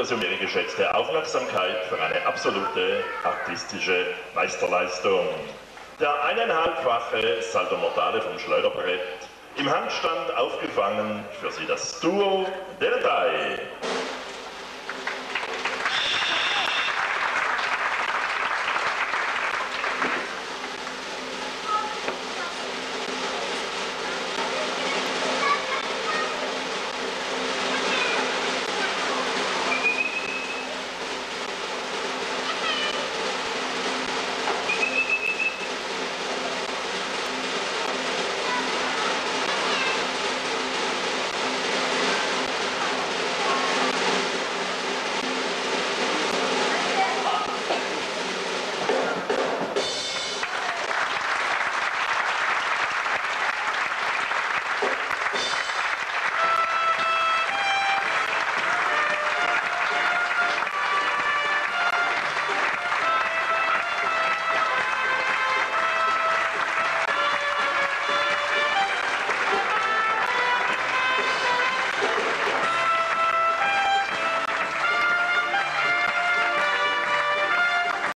bitten um Ihre geschätzte Aufmerksamkeit für eine absolute artistische Meisterleistung. Der eineinhalbfache Salto Mortale vom Schleuderbrett, im Handstand aufgefangen für Sie das Duo der